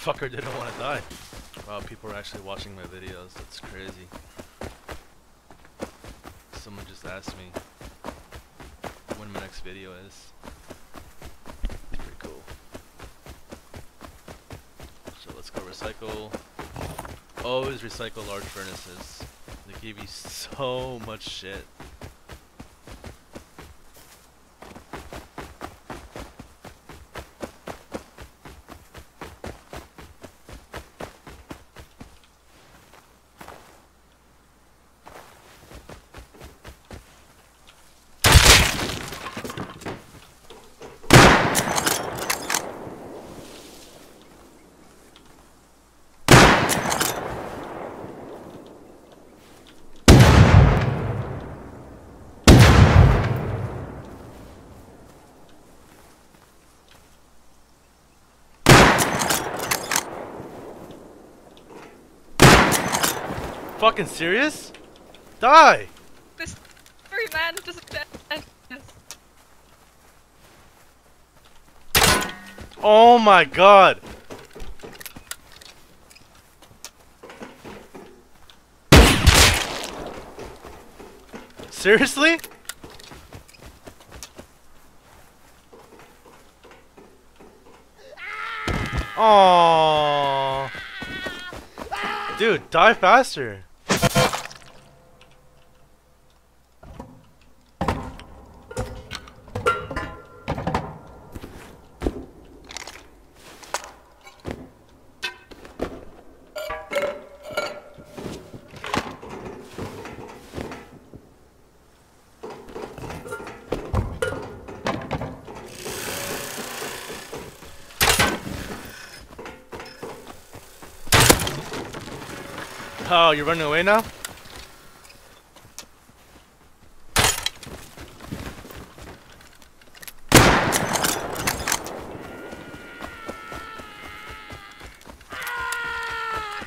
Fucker didn't want to die. Wow, people are actually watching my videos. That's crazy. Someone just asked me when my next video is. It's pretty cool. So let's go recycle. Always recycle large furnaces. They give you so much shit. Fucking serious? Die! This free man doesn't. Oh my god! Seriously? Oh, dude, die faster. Oh, you're running away now?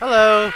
Hello.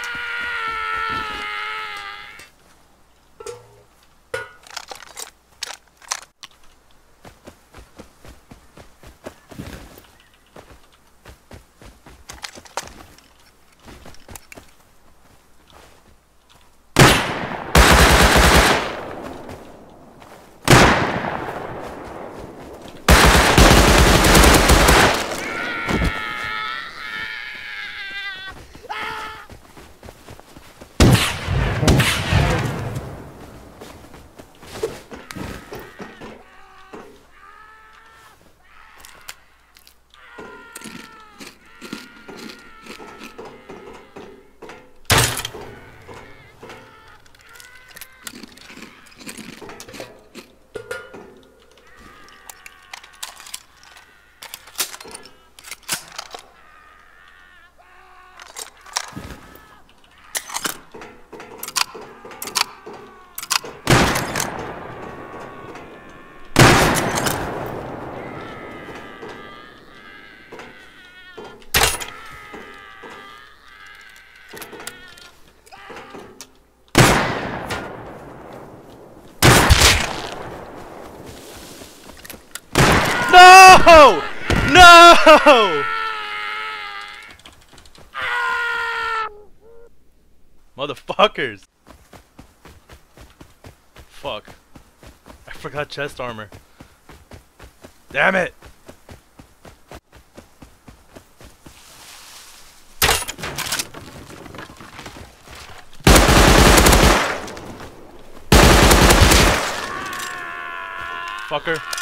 No! No! Motherfuckers! Fuck. I forgot chest armor. Damn it! Fucker.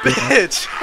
Bitch!